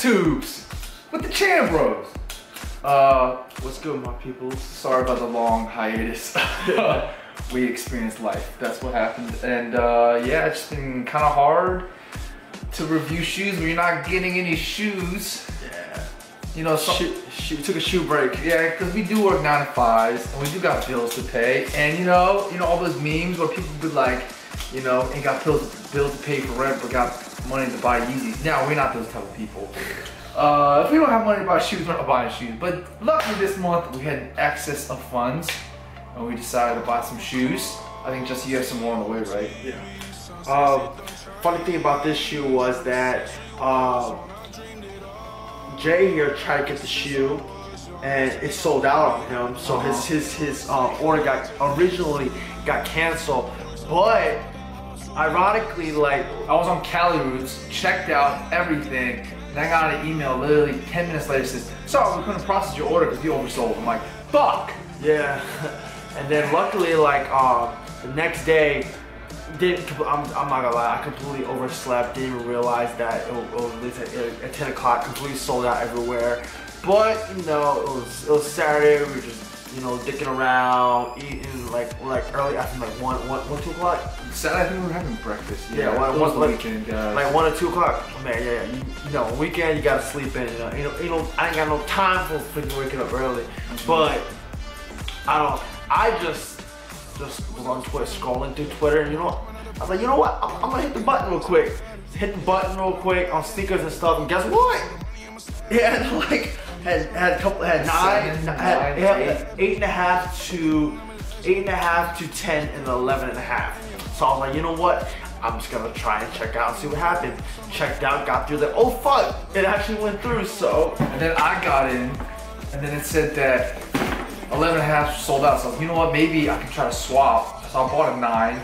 tubes with the Chambros. Uh, What's good, my people? sorry about the long hiatus. we experienced life. That's what happened. And uh, yeah, it's been kind of hard to review shoes when you're not getting any shoes. Yeah. You know, some, Shoe, shoe, took a shoe break. Yeah, because we do work nine to fives and we do got bills to pay. And you know, you know all those memes where people be like, you know, ain't got bills bills to pay for rent but got money to buy Yeezys. Now we're not those type of people. Uh, if we don't have money to buy shoes, we're not buying shoes. But luckily this month we had excess of funds and we decided to buy some shoes. I think just you have some more on the way, right? Yeah. Um, funny thing about this shoe was that um, Jay here tried to get the shoe, and it sold out on him. So Uh-huh. his his his uh, order got originally got canceled, but ironically, like I was on Caliroots, checked out everything, and I got an email literally 10 minutes later says, sorry, we couldn't process your order because you oversold. I'm like, fuck! Yeah, and then luckily, like um, the next day, didn't I'm, I'm not gonna lie, I completely overslept. Didn't even realize that it, was- it was released at, at 10 o'clock. Completely sold out everywhere. But you know, it was it was Saturday. We were just you know dicking around, eating like like early after like one one one two o'clock, Saturday, I think we were having breakfast. Yeah, Yeah, one- it was one- like- weekend, guys. like one or two o'clock. Man, yeah, yeah. You, you know, weekend you gotta sleep in. You know, ain't no, ain't no, I ain't got no time for freaking waking up early. Mm-hmm. But I don't. I just just was on Twitter scrolling through Twitter, and you know, what? I was like, you know what? I'm, I'm gonna hit the button real quick. Hit the button real quick on sneakers and stuff, and guess what? Yeah, like had had a couple had nine, Seven, had, nine, eight. eight and a half to eight and a half to ten and eleven and a half. So I was like, you know what? I'm just gonna try and check out and see what happened. Checked out, got through that. Oh fuck! It actually went through. So and then I got in, and then it said that 11 and a half sold out. So I was you know what? Maybe I can try to swap. So I bought a 9.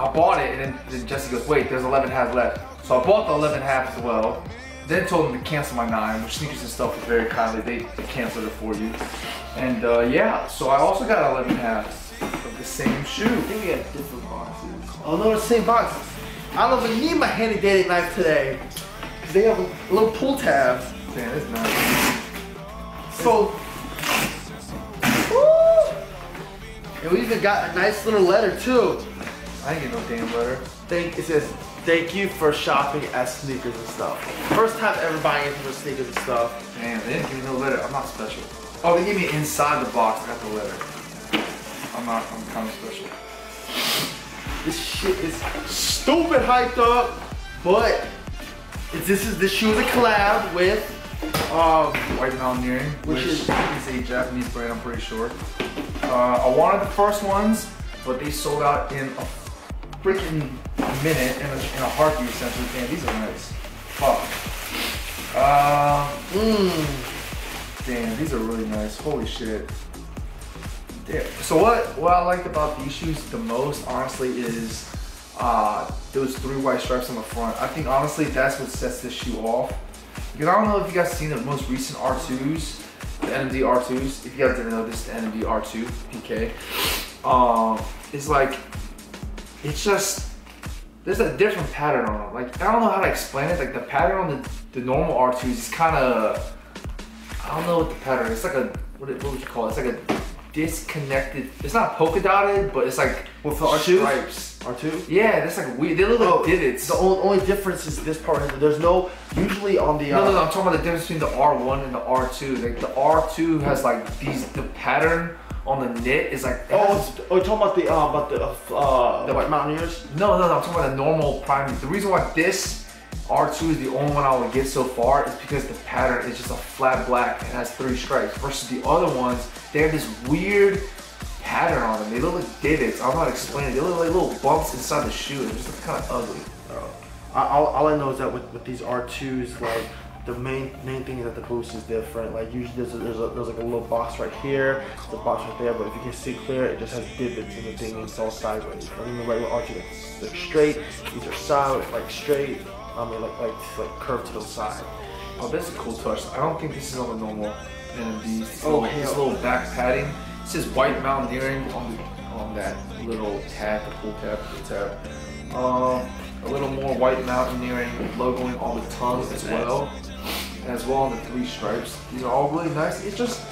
I bought it, and then, then Jesse goes, wait, there's 11 and a half left. So I bought the 11 and a half as well. Then told them to cancel my 9, which Sneakers and Stuff was very kindly. They, they canceled it for you. And uh, yeah, so I also got 11 and a half of the same shoe. I think we got different boxes. Oh no, the same boxes. I don't even need my handy dandy knife today. Cause they have a little pull tab. Damn, it's nice. So, and we even got a nice little letter too. I ain't get no damn letter. Thank it says thank you for shopping at sneakers and stuff. First time ever buying anything with sneakers and stuff. Damn, they didn't give me no letter. I'm not special. Oh, they gave me inside the box. Got the letter. I'm not. I'm kind of special. This shit is stupid hyped up, but this is this shoe is a collab with um White Mountaineering, Which which, is- is, a Japanese brand, I'm pretty sure. Uh, I wanted the first ones, but they sold out in a freaking minute, in a, in a heartbeat, essentially. Damn, these are nice. Fuck. Uh, mm, damn, these are really nice. Holy shit. Damn. So what, what I like about these shoes the most, honestly, is uh, those three white stripes on the front. I think, honestly, that's what sets this shoe off. Because I don't know if you guys seen the most recent R2s, the NMD R2s. If you guys didn't know, this is the NMD R2 PK. Um, it's like, it's just, there's a different pattern on them. Like, I don't know how to explain it. Like, the pattern on the, the normal R2s is kind of, I don't know what the pattern is. It's like a, what, what would you call it? It's like a disconnected, it's not polka dotted, but it's like with the R2s? stripes. R2. Yeah, that's like weird. They look like Oh, divots. The only, only difference is this part. There's no usually on the. Uh, No, no, no, I'm talking about the difference between the R1 and the R2. Like the R2 has like these, the pattern on the knit is like. Oh, oh, you're talking about the uh, about the uh, uh, the White Mountaineers. no, no, no, I'm talking about the normal prime. The reason why this R2 is the only one I would get so far is because the pattern is just a flat black and has three stripes. Versus the other ones, they have this weird pattern on them. They look like divots. I'm not explaining. They look like little bumps inside the shoe. They just look kind of ugly. All, all I know is that with, with these R2s, like the main main thing is that the boost is different. Like usually there's a, there's, a, there's like a little box right here, the box right there, but if you can see clear, it just has divots in the thing and it's all sideways. I mean, the regular R2 that's like straight, these are side like straight. I mean, like like like curved to the side. Oh, that's a cool touch. I don't think this is on the normal NMDs. Oh, little, this little back padding. It says white mountaineering on the on that little tab, the pull tab, the tab. Um, a little more white mountaineering logoing on the tongue as well, as well on the three stripes. These are all really nice. It's just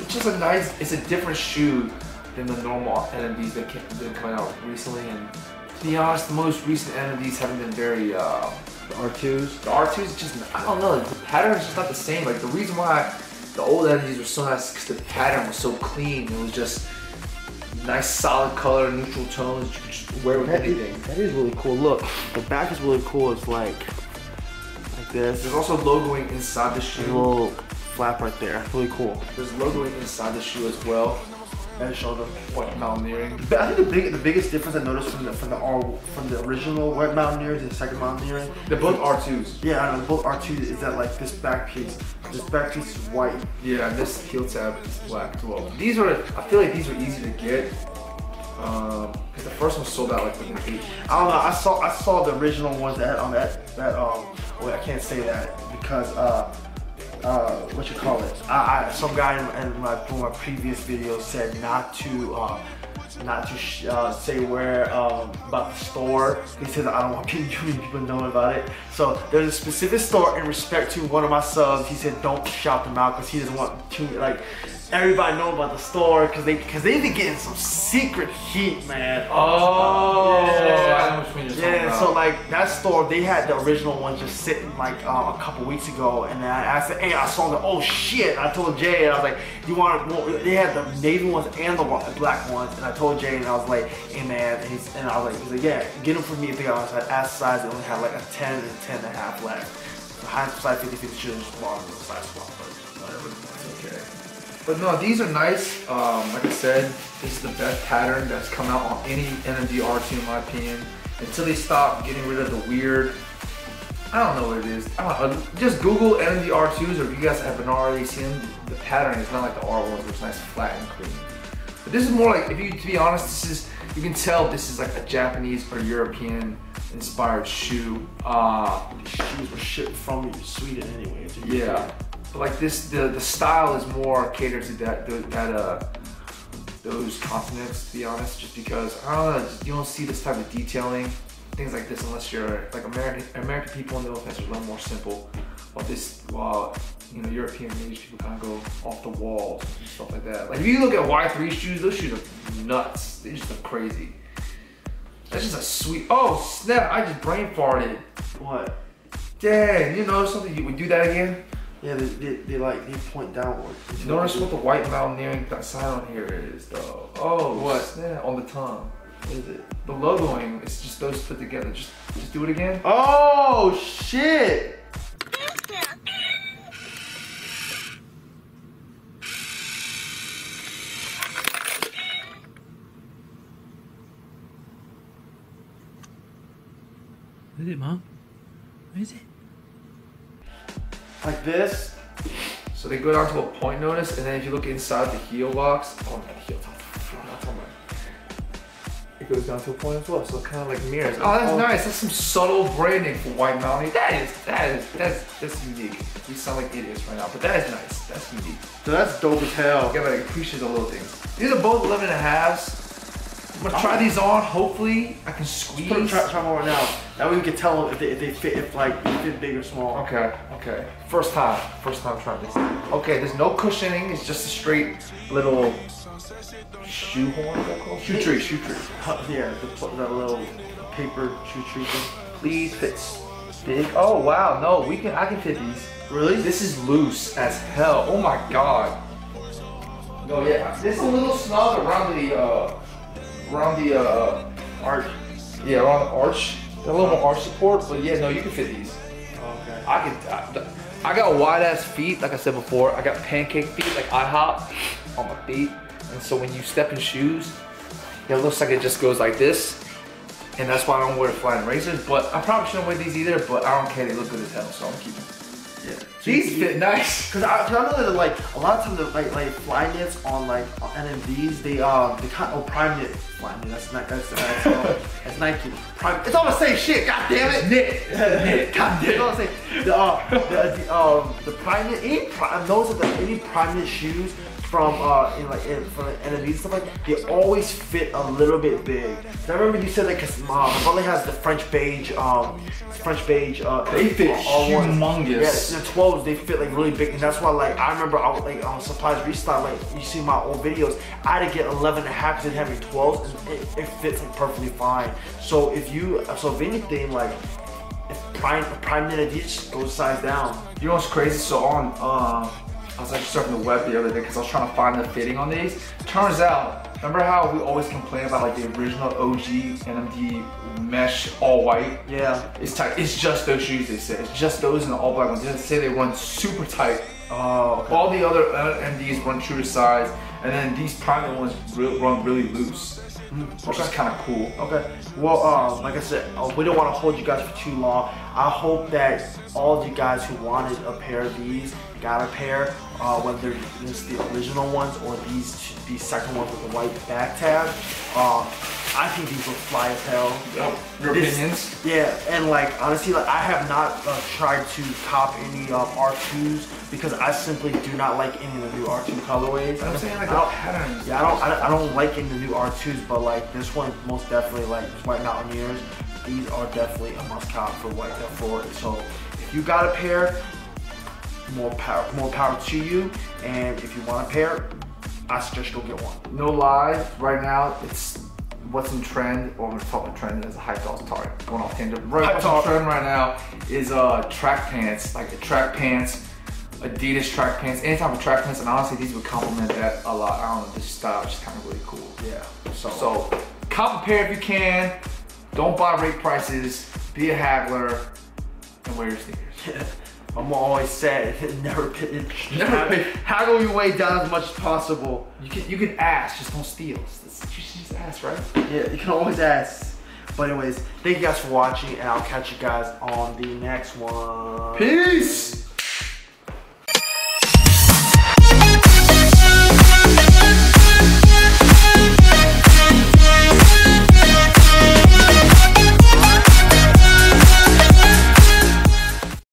it's just a nice. It's a different shoe than the normal NMDs that came, been coming out recently. And to be honest, the most recent NMDs haven't been very. Uh, The R2s. the R2s just, I don't know, the pattern is just not the same. Like the reason why the old NMDs were so nice because the pattern was so clean. It was just nice solid color, neutral tones. You could just wear with That is, anything. that is really cool. Look, the back is really cool. It's like like this. There's also logoing inside the There's a shoe. little flap right there. Really cool. There's logoing inside the shoe as well. And shoulder. White mountaineering. But I think the big, the biggest difference I noticed from the from the R, from the original White Mountaineer to the second Mountaineering. They're both R2s. Yeah, I know. Both R2 is that like this back piece. This back piece is white. Yeah, and this heel tab is black as well. These are, I feel like these are easy to get. Um, cause the first one sold out like within eight. I don't know. I saw I saw the original ones that on that that um. Wait, I can't say that because uh. Uh, what you call it? I, I some guy in, in my of my previous video said not to uh, not to uh, say where um, about the store. He says I don't want people, too many people knowing about it. So there's a specific store in respect to one of my subs. He said don't shout them out because he doesn't want too like everybody know about the store because they because they be getting some secret heat, man. Oh, Yeah. I know which one you're talking Yeah, so like that store, they had the original one just sitting like uh, a couple weeks ago, and then I said, "Hey, I saw the oh shit!" I told Jay, and I was like, "You want?" Well, they had the navy ones and the black ones, and I told Jay, and I was like, "Hey man," and, he's, and I was like, "He's like, yeah, get them for me." I think I was at ass size, They only had like a 10 and 10 and a half left. The high size 50 50 should have just bought them the size swap, but whatever. It's Okay. But no, these are nice. Um, like I said, this is the best pattern that's come out on any NMD R2 in my opinion. Until they stop getting rid of the weird, I don't know what it is. I don't know. Just Google NMD R2s or if you guys haven't already seen them, the pattern is not like the R1s where it's nice flat and clean. But this is more like, if you, to be honest, this is, you can tell this is like a Japanese or European inspired shoe. Uh, These shoes were shipped from Sweden anyway. yeah, like this, the the style is more catered to that that uh those continents. To be honest, just because I don't know, you don't see this type of detailing, things like this unless you're like American American people. in the offense, are a little more simple. While this, while you know European age people kind of go off the walls and stuff like that. Like if you look at Y3 shoes, those shoes are nuts. They just look crazy. That's just a sweet. Oh snap! I just brain farted. What? Dang, you know something? You would do that again? Yeah, they, they, they like they point downward. You notice what the white mountaineering th- sign on here is, though. Oh, What? snap, on the tongue. What is it? The logoing is just those put together. Just, just do it again. Oh shit! What is it, Mom? Like this. So they go down to a point notice, and then if you look inside the heel box, oh, not the heel, not the- not talking about- it goes down to a point as well. So kind of like mirrors. Oh, that's Oh. nice. That's some subtle branding for white mountain. That is, that is, that's, that's unique. We sound like idiots right now, but that is nice. That's unique. So that's dope as hell. You gotta appreciate the little things. These are both 11 and a halves. I'm gonna try these on. Hopefully, I can squeeze. Put them try, try them on right now. That way we can tell if they, if they fit, if like if they fit big or small. Okay, okay. First time, first time trying this. Okay, there's no cushioning. It's just a straight little shoe horn. That? Shoe tree, shoe tree. Yeah, the, the little paper shoe tree thing. Please fit big. Oh wow, no, we can. I can fit these. Really? This is loose as hell. Oh my god. No, yeah, this is a little snug around the uh, around the uh, Art. yeah, around the arch. A little more arch support, but yeah, no, you can fit these. okay. I can. I, I got wide ass feet, like I said before. I got pancake feet, like IHOP, on my feet. And so when you step in shoes, it looks like it just goes like this. And that's why I don't wear Flyknit Racers. But I probably shouldn't wear these either. But I don't care. They look good as hell, so I'm keeping. them. These fit nice. Cause I, cause I know that like a lot of times the, like like fly knits on like on NMDs they uh they kind of oh prime knit fly knit that's not that's that's, uh, that's Nike prime it's all the same shit god damn it Knit. Knit. God damn, it's all the same the uh the, the um the prime knit any prime those are the any prime knit shoes from uh in like in, from and stuff like that, they always fit a little bit big. 'Cause I remember you said that because uh, my brother has the French beige um French beige uh They fit all ones. humongous. Yeah, the 12s they fit like really big, and that's why like I remember I was like on supplies restock like you see my old videos, I had to get 11 and a half it having 12s, and it, it fits like perfectly fine. So if you so if anything like if prime prime knit Adidas goes size down, You know what's crazy? So on, um, I was the web the other day because I was trying to find the fitting on these. Turns out, remember how we always complain about like the original OG NMD mesh all white? yeah. It's tight. It's just those shoes. They say it's just those and the all black ones. They say they run super tight. Oh, okay. All the other NMDs run true to size, and then these private ones run really loose, which is kind of cool. Okay. Well, um, like I said, uh, we don't want to hold you guys for too long. I hope that all of you guys who wanted a pair of these got a pair, uh, whether it's the original ones or these these second ones with the white back tab. Uh, I think these look fly as hell. Your This- opinions? Yeah, and like honestly, like I have not uh, tried to cop any um, R2s because I simply do not like any of the new R2 colorways. I'm saying like I the don't- patterns. yeah, I don't, I don't, I don't like any of the new R2s, but like this one, most definitely like White Mountaineers. These are definitely a must cop for White uh, for So if you got a pair, more power, more power to you. And if you want a pair, I suggest go get one. No lie, right now it's what's in trend, or we're talking trend as a high dolls target. Going off tangent. Right, Hype what's in trend right now is uh track pants, like the track pants, Adidas track pants, any type of track pants, and honestly these would complement that a lot. I don't know, this style is just kind of really cool. Yeah. So, So cop a pair if you can. Don't buy rate prices. Be a haggler and wear your sneakers. I'm always sad. Never pay. Never pay. Haggle your way down as much as possible. You can you can ask, just don't steal. That's- You should just ask, right? Yeah, you can always ask. But anyways, thank you guys for watching, and I'll catch you guys on the next one. Peace.